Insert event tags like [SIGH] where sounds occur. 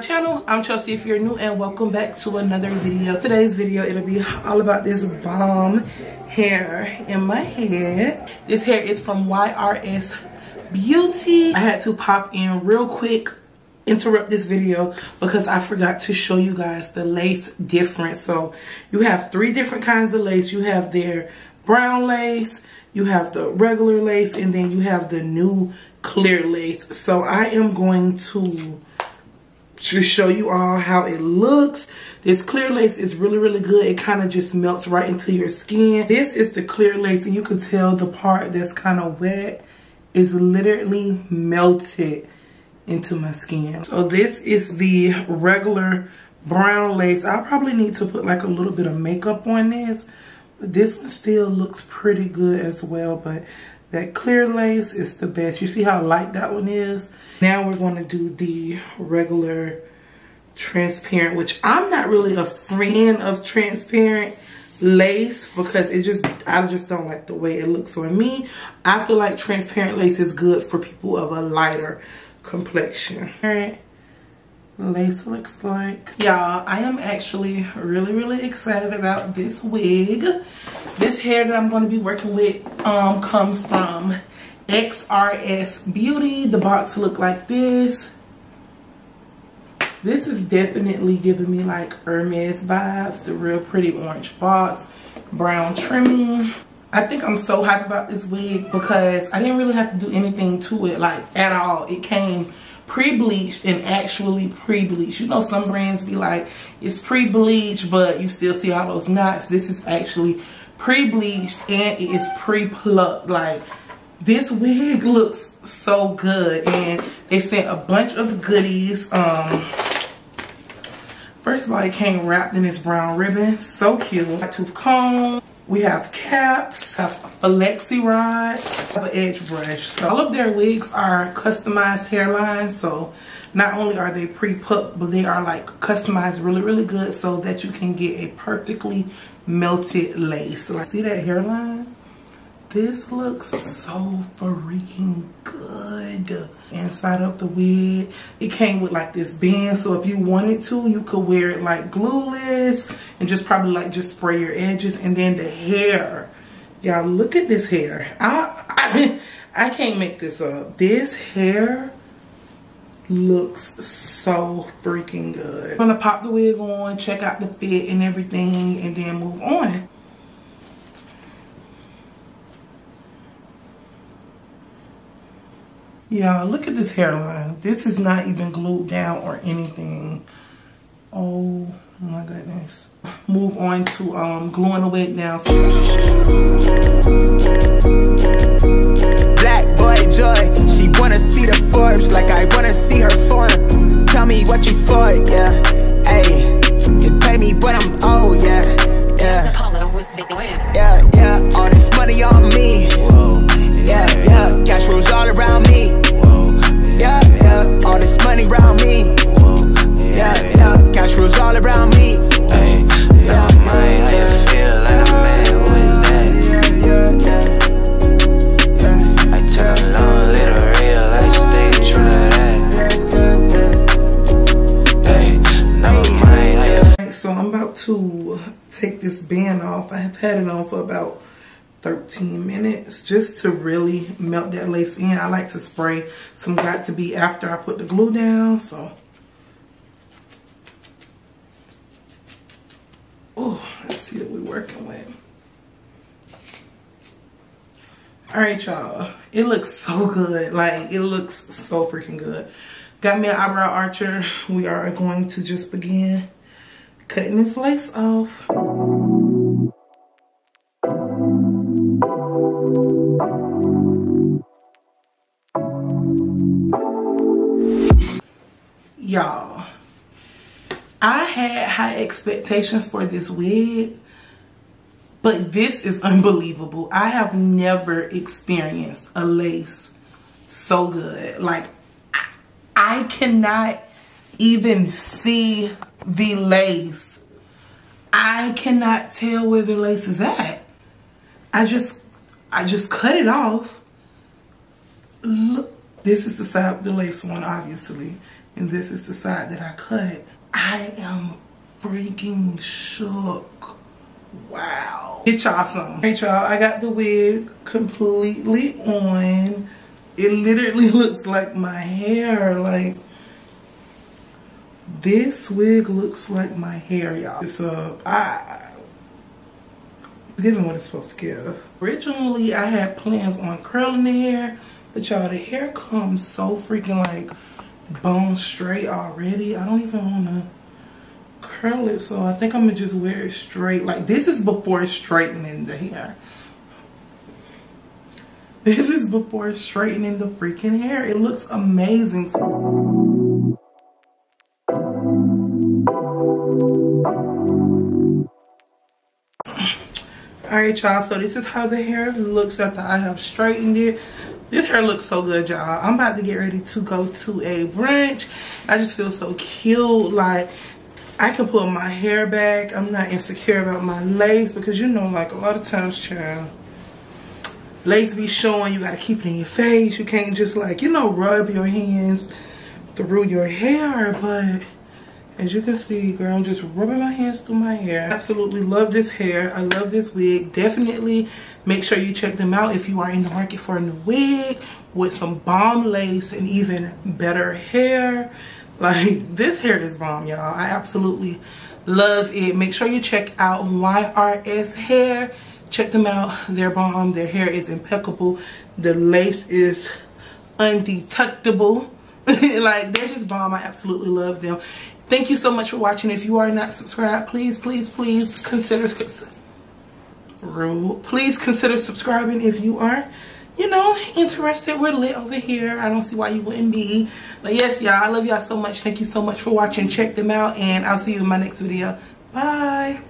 channel i'm chelsie if you're new and welcome back to another video today's video it'll be all about this bomb hair in my head this hair is from xrs beauty i had to pop in real quick interrupt this video because I forgot to show you guys the lace difference. So you have three different kinds of lace. You have their brown lace, you have the regular lace, and then you have the new clear lace. So I am going to to show you all how it looks. This clear lace is really, really good. It kind of just melts right into your skin. This is the clear lace and you can tell the part that's kind of wet is literally melted into my skin. So this is the regular brown lace. I probably need to put like a little bit of makeup on this. But this one still looks pretty good as well. But that clear lace is the best. You see how light that one is? Now we're going to do the regular transparent, which I'm not really a fan of transparent lace because it just, I just don't like the way it looks on me. I feel like transparent lace is good for people of a lighter complexion. All right lace looks like. Y'all, I am actually really, really excited about this wig. This hair that I'm going to be working with um, comes from XRS Beauty. The box look like this. This is definitely giving me like Hermes vibes. The real pretty orange box. Brown trimming. I think I'm so hyped about this wig because I didn't really have to do anything to it like at all. It came pre-bleached and actually pre-bleached. You know some brands be like, it's pre-bleached, but you still see all those knots. This is actually pre-bleached and it is pre-plucked. Like, this wig looks so good. And they sent a bunch of goodies. Um, First of all, it came wrapped in this brown ribbon. So cute. A tooth comb. We have caps, have a flexi rod, have an edge brush. So all of their wigs are customized hairlines. So not only are they pre-put, but they are like customized really, really good so that you can get a perfectly melted lace. So I see that hairline? This looks so freaking good inside of the wig. It came with like this band, so if you wanted to, you could wear it like glueless and just probably like just spray your edges. And then the hair, y'all look at this hair. I, I, [LAUGHS] I can't make this up. This hair looks so freaking good. I'm gonna pop the wig on, check out the fit and everything, and then move on. Y'all, look at this hairline. This is not even glued down or anything. Oh my goodness. Move on to um, gluing the wig down. Take this band off. I have had it on for about 13 minutes just to really melt that lace in. I like to spray some Got2b after I put the glue down. So, oh, let's see what we're working with. All right, y'all. It looks so good. Like, it looks so freaking good. Got me an eyebrow archer. We are going to just begin cutting this lace off. Y'all, I had high expectations for this wig, but this is unbelievable. I have never experienced a lace so good. Like, I, cannot even see the lace. I cannot tell where the lace is at. I just, I just cut it off. Look, this is the side, of the lace one, obviously. and this is the side that I cut. I am freaking shook. Wow. It's awesome. Hey y'all, I got the wig completely on. It literally [LAUGHS] looks like my hair. Like, this wig looks like my hair, y'all. It's a, I, it's giving what it's supposed to give. Originally, I had plans on curling the hair, but y'all, the hair comes so freaking like bone straight already. I don't even want to curl it, so I think I'm gonna just wear it straight. Like this is before straightening the hair. This is before straightening the freaking hair. It looks amazing. All right, y'all, so this is how the hair looks after I have straightened it. This hair looks so good, y'all. I'm about to get ready to go to a brunch. I just feel so cute. Like, I can pull my hair back. I'm not insecure about my lace because, you know, like a lot of times, child, lace be showing. You got to keep it in your face. You can't just, like, you know, rub your hands through your hair, but as you can see, girl, I'm just rubbing my hands through my hair. Absolutely love this hair. I love this wig. Definitely make sure you check them out if you are in the market for a new wig with some bomb lace and even better hair. [LAUGHS] Like, this hair is bomb, y'all. I absolutely love it. Make sure you check out XRS Hair. Check them out. They're bomb. Their hair is impeccable. The lace is undetectable. [LAUGHS] like, they're just bomb. I absolutely love them. Thank you so much for watching. If you are not subscribed, please, please, please consider rude. Please consider subscribing if you are, you know, interested. We're lit over here. I don't see why you wouldn't be. But yes, y'all, I love y'all so much. Thank you so much for watching. Check them out, and I'll see you in my next video. Bye.